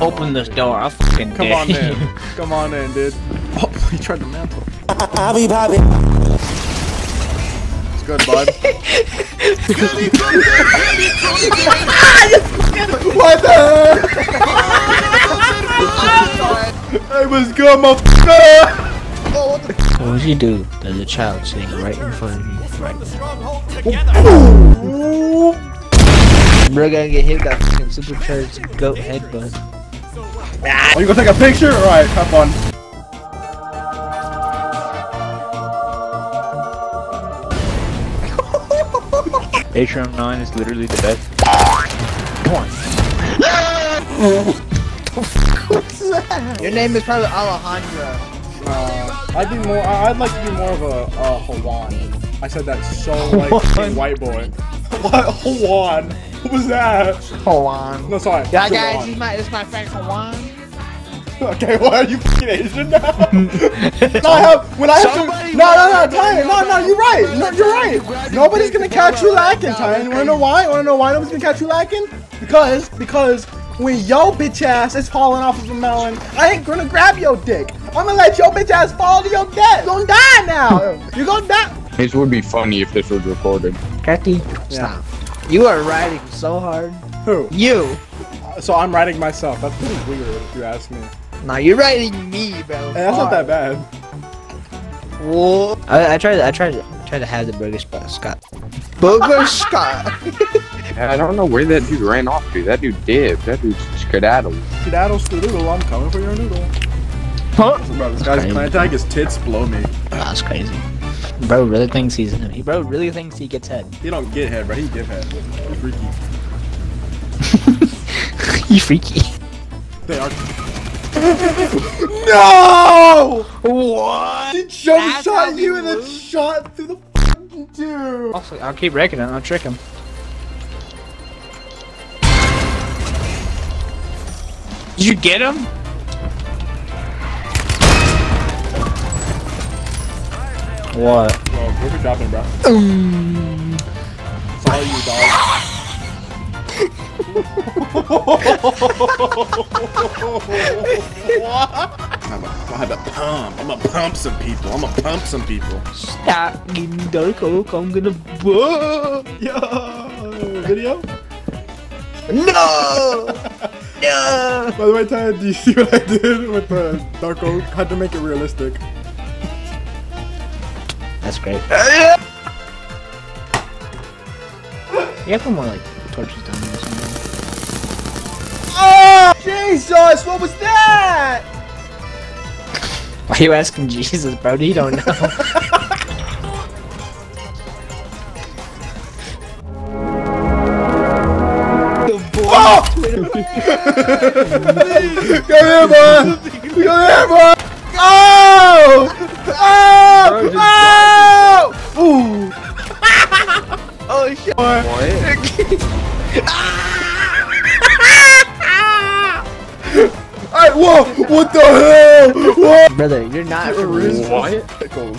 Open this door. I'll fucking Come on in. Come on in, dude. Oh, he tried the mantle. I'll be popping. It's good, bud. what the Hey, what's good, motherfucker? What would you do? There's a child sitting right in front of you. Right Bro, gonna get hit with that fucking supercharged goat headbutt. Are you gonna take a picture? Alright, have fun. Atrium 9 is literally the best. Come on. Your name is probably Alejandro. Uh, I'd be more. I- I'd like to be more of a uh, Hawaiian. I said that so like fucking white boy. What Hawaiian? What was that? Juan. No, sorry. Yeah, guys, Hawaiian. this is my, this is my friend Juan. Okay, why are you fucking Asian now? no, I have, when I have Somebody to, no, no, no, wanna no, no, you're right, no, you're right. Nobody's gonna catch you lacking, Ty. You wanna know why? You wanna know why nobody's gonna catch you lacking? Because, because when yo bitch ass is falling off of a melon, I ain't gonna grab your dick. I'm gonna let your bitch ass fall to your death. You're gonna die now. You're gonna die. This would be funny if this was recorded. Kathy, stop. You are riding so hard. Who? You. So I'm writing myself. That's pretty weird if you ask me. Nah, you're riding me, bro. Hey, that's not that bad. Whoa. I, I tried. I tried. Tried to have the burger spot, Scott. Burger Scott. I don't know where that dude ran off to. That dude dipped. That dude skedaddled. Skedaddle Skadoodle, I'm coming for your noodle. Huh? Bro, this guy's Crazy. clan tag, his tits blow me. That's crazy. Bro really thinks he's he bro really thinks he gets head. He don't get head, bro. He give head. He's freaky. you freaky. They are. no! What? He jump That's shot you and then shot through the fucking dude. I'll, I'll keep wrecking it. I'll trick him. Did you get him? What? Bro, where we dropping, bro? Um. It's all you, dog. I'm gonna pump. I'm gonna pump some people. I'm gonna pump some people. Stop getting dark oak. I'm gonna. Whoa! Yo, video. No! no! By the way, Ty, do you see what I did with the dark oak? Had to make it realistic. That's great. You have put more like torches down there or something. Oh, Jesus! What was that? Why are you asking Jesus, bro? You don't know. the oh! Alright, whoa! What the hell? Whoa! Brother, you're not from Riz. What? Pickles.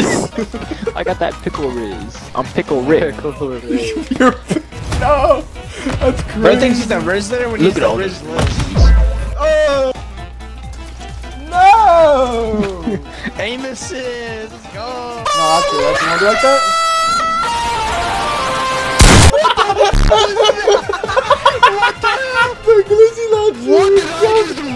I got that pickle riz. I'm pickle riz. You're... No! That's crazy. Bro thinks he's the Riz there when Look he's at the all Rizzler. Oh! No! Aim assist. Let's go. No, that's it. That's you wanna do like that? the glizzy launcher. was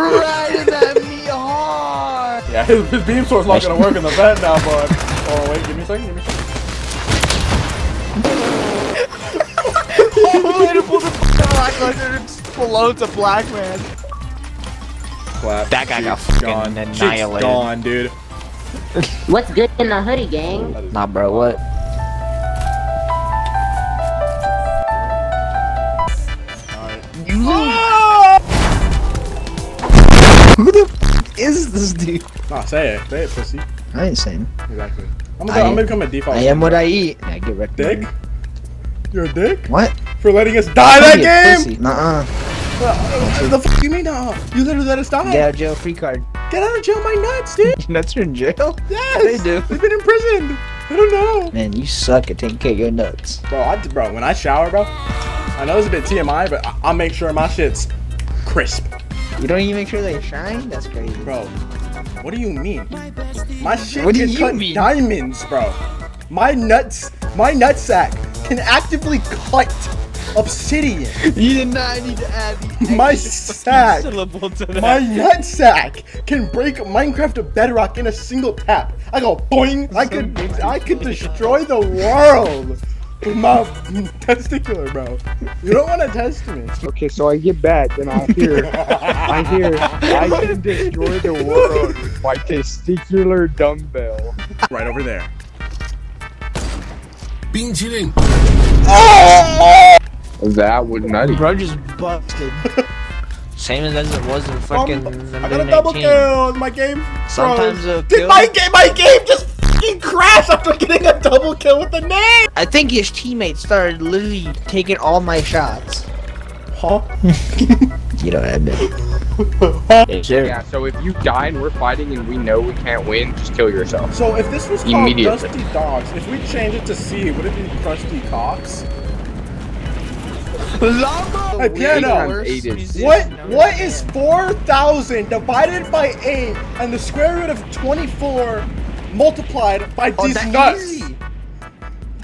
riding that me hard. Yeah, his, his beam sword's not gonna work in the vent now, bud. Oh wait, give me a second, give me a second. Oh, Way to pull the black laser explodes a black man. Clap. That guy got Cheeks fucking gone. annihilated. Cheeks gone, dude. What's good in the hoodie, gang? Nah, bro, what? Who the f is this dude? Nah, say it. Say it, pussy. I ain't saying. Exactly. I'm gonna, I'm am- gonna become a default. I am what I eat. I get wrecked. Dick? You're a dick? What? For letting us die that game? Nuh-uh. What the f you mean, uh? You literally let us die. Get out of jail free card. Get out of jail, my nuts, dude. Nuts are in jail? Yes. They do. They've been imprisoned. I don't know. Man, you suck at taking care of your nuts. Bro, I, bro, when I shower, bro, I I know it's a bit TMI, but I- I'll make sure my shit's crisp. You don't even make sure they shine? That's crazy. Bro, what do you mean? My shit What do can you cut mean? diamonds, bro. My nuts, my nutsack can actively cut obsidian. You did not need to add the My sack, syllable to that. my nutsack can break Minecraft bedrock in a single tap. I go boing. I could, I could destroy the world with my testicular, bro. You don't want to test me. Okay, so I get back and I hear, I hear, I can destroy the world with my testicular dumbbell. Right over there. 冰淇淋。 That was nutty. Bro just busted. Same as it was in fucking. I got a double 19. kill. My game. Sometimes froze. a Did kill- my game? My game just fucking crashed after getting a double kill with the name. I think his teammates started literally taking all my shots. Huh? You don't admit. it. Sure. Yeah, so if you die and we're fighting and we know we can't win, just kill yourself. So if this was called Immediately. Dusty Dogs, if we change it to C, would it be Crusty Cocks? Hey, piano. What what is 4,000 divided by 8 and the square root of 24 multiplied by Oh, these that nuts?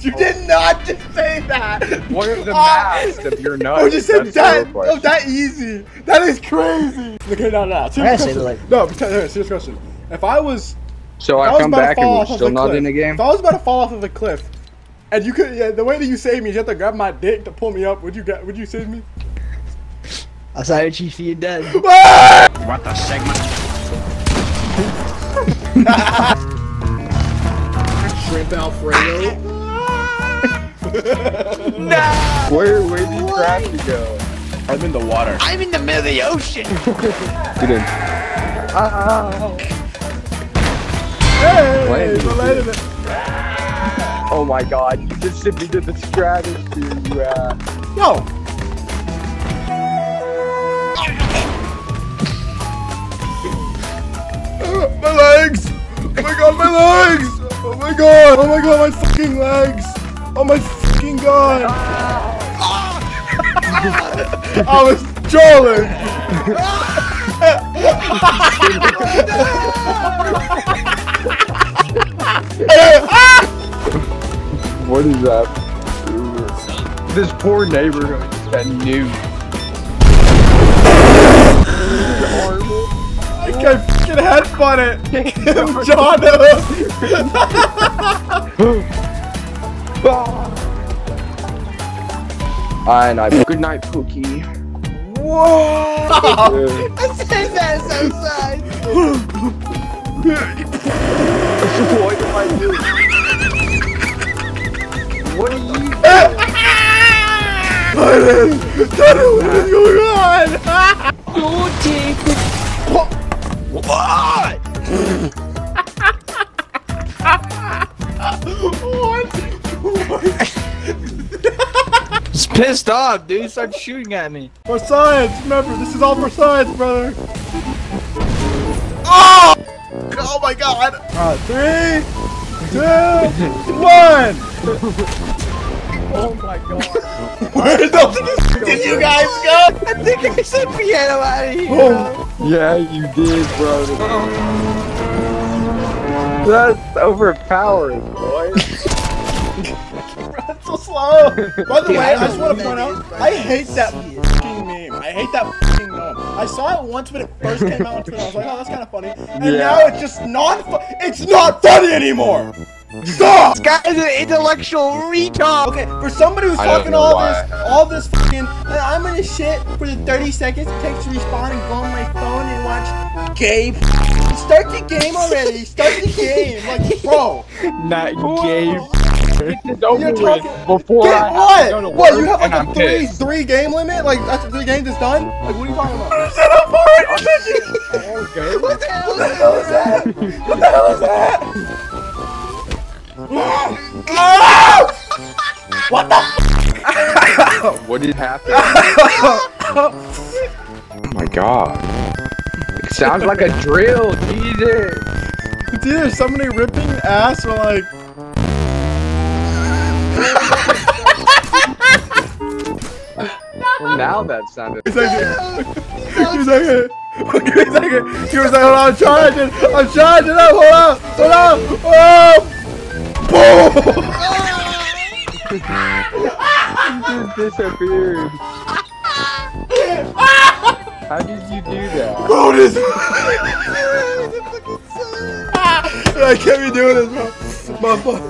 Easy. You did not just say that. What are the maths of your nuts? I just said that. real. Oh, that easy. That is crazy. Okay, no, no. Serious I say question. like- no, because, serious question. If I was, So if I come about to back and fall we're off of still not cliff, in the game. If I was about to fall off of a cliff, and you could, yeah, the way that you saved me is you have to grab my dick to pull me up. Would you get? Would you save me? I saw your chief you dead. What the segment? Shrimp Alfredo. Where where did you grab to go? I'm in the water. I'm in the middle of the ocean. Get in. Hey, Landed I it. landed it. Oh my god, you just simply did the strategy, you uh Yo. Uh, My legs! Oh my god, my legs! Oh my god! Oh my god, my fucking legs! Oh my fucking god! I was trolling! what is that? This poor neighborhood is a new. I can't fucking headbutt it! Kim And I good night, Pookie. Whoa! I said that so sad. what am I doing? What are you Tyler! Tyler, what is going on? what? Just pissed off, dude. Start shooting at me. For science, remember, this is all for science, brother. Oh! Oh my god! Alright, three, two, one! Oh my god. Where the did you guys go? I think I said piano out of here. Oh, Yeah, you did, bro. Oh. That's overpowering, boy. So slow. By the way, I just want to point out, I hate that fucking meme. I hate that fucking meme. I saw it once when it first came out on Twitter. I was like, oh, that's kind of funny. And Yeah. now it's just not. It's not funny anymore. Stop. This guy is an intellectual retard. Okay, for somebody who's talking all why. this, all this fucking, "Uh, I'm gonna shit for the 30 seconds it takes to respawn and go on my phone and watch gay. Start the game already. Start the game, like, bro. Not gay. It's over You're with talking- before Get I have to go to what? What? You have like and a I'm three, pissed. three game limit? Like that's three games is done? Like what are you talking about? Set up for it. Okay. What the hell is that? What the hell is that? What the? What did happen? oh my god. It sounds like a drill, Jesus. It's either somebody ripping ass or like. Well, now that sounded. Give me a second. Give me a second. Give me a second. Give me a second. Hold on. I'm charging. I'm charging up. Hold on. Hold on. Oh! Boom! disappeared. How did you do that? Bro, this. I can't be doing this, bro. My fuck.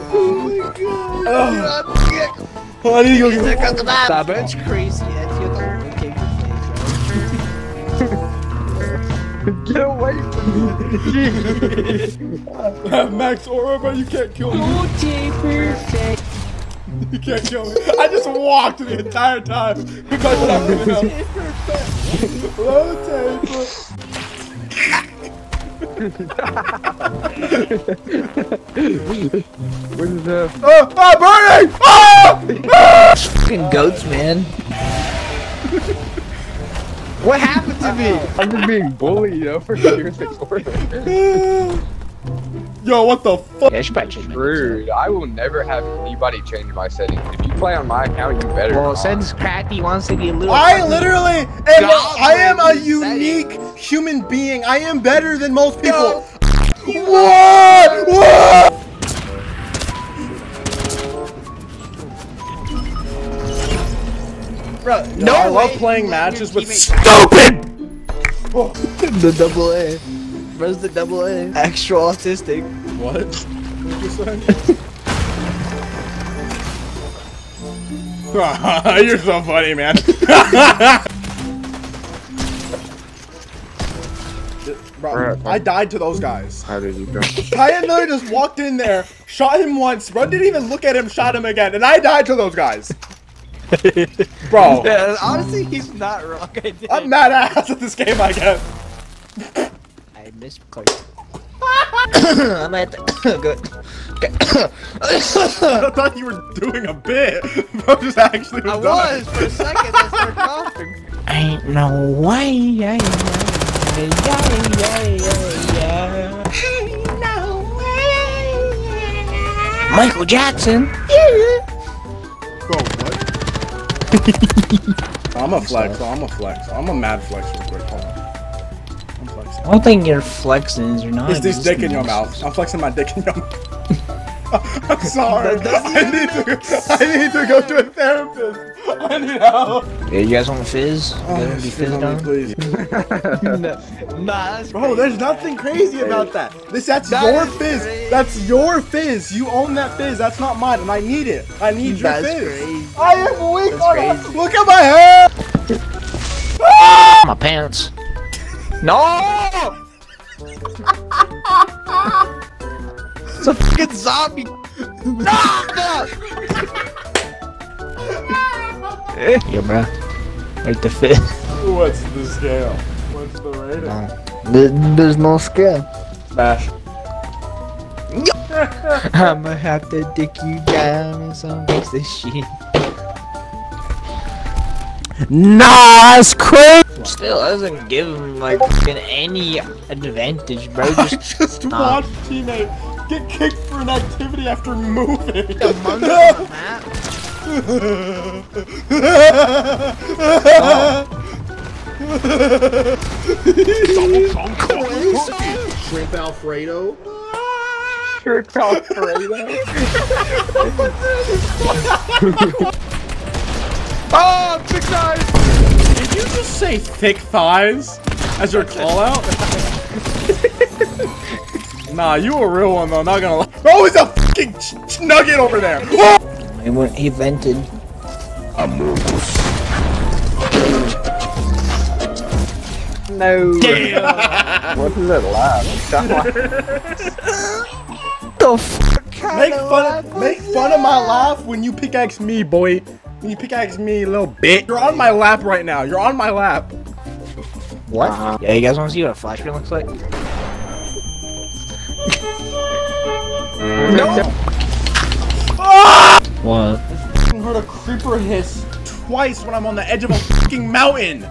Oh. Oh, I need to go get Stop it. It's crazy. That's your third Get away from me! Have Max Aura, bro. You can't kill me. You can't kill me. I just walked the entire time because of that. Low taper. What is that? Oh, oh, burning! Oh! Fucking goats, man. what happened to me? I'm just being bullied over here in the corner. Yo, what the fuck? Yeah, I should probably change Rude. I will never have anybody change my settings. If you play on my account, you better. Well, not. since Cracky wants to be a little. I literally am. I am a Goblin unique human being. I am better than most people. What? What? Bro, no, I love way playing matches with teammate- stupid. the double A. Where's the double A? Extra autistic. What? What'd you say? You're so funny, man. Bro, I died to those guys. How did you go? Kaya literally just walked in there, shot him once, bro didn't even look at him, shot him again, and I died to those guys. Bro, Yeah, honestly, he's not wrong. I I'm mad ass at this game, I guess. I misclicked. I'm at the. Good. I thought you were doing a bit. Bro, just actually was I done. was for a second. I started coughing. Ain't no way. Yeah, yeah, yeah, yeah, yeah, yeah. Michael Jackson. Bro, what? I'm a flex, I'm a flex. I'm a mad flex real quick. Hold on. I'm flexing. I don't think you're flexing. You're not. It's this dick in your mouth. I'm flexing my dick in your mouth. I'm sorry. I need to. I need to go to a therapist. I need help. Yeah, you guys want fizz? Oh, you Oh, guys want to be excuse fizzed me, on? please. Nah, that's Bro, there's nothing crazy about that. This that's That your fizz. crazy. That's your fizz. You own that fizz. That's not mine, and I need it. I need your That's fizz. crazy. I am weak That's on it. Look at my hair. My pants. No! It's a fucking zombie. No! no! Yo, bro. Like the fit. What's the scale? What's the rating? No. There's no scale. Smash. I'ma have to dick you down in some gangsta shit. Nah, it's crazy. Still doesn't give him like any advantage, bro. I Just just Nah. watched teammate get kicked for an activity after moving. among the map. Shrimp Alfredo. Shirt Alfredo. Oh, big guys! Did you just say thick thighs as your call out? nah, you a real one though, not gonna lie. Oh, it's a fucking ch- ch- nugget over there. Oh! He went. He vented. No. Damn. What is that laugh? the fuck? Make fun, make fun of my laugh when you pickaxe me, boy. When you pickaxe me, little bitch. You're on my lap right now. You're on my lap. What? Yeah, you guys want to see what a flash screen looks like? No. What? I heard a creeper hiss twice when I'm on the edge of a fucking mountain.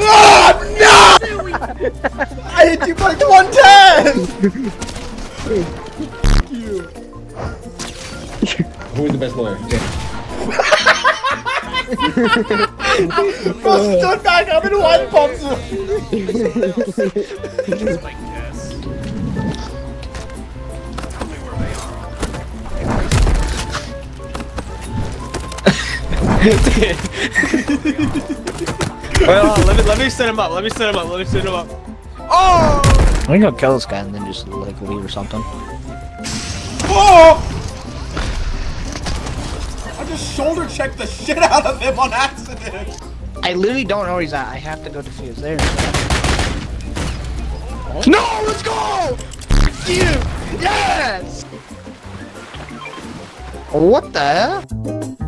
Ah, no! I hit you by 110! Who is the best lawyer? Bro stood back up and one pumps him. Well, let me let me set him up. Let me set him up. Let me set him up. Oh! We can go kill this guy and then just like leave or something. Oh! I just shoulder checked the shit out of him on accident. I literally don't know where he's at. I have to go defuse there. No, let's go! F you! Yes! What the hell?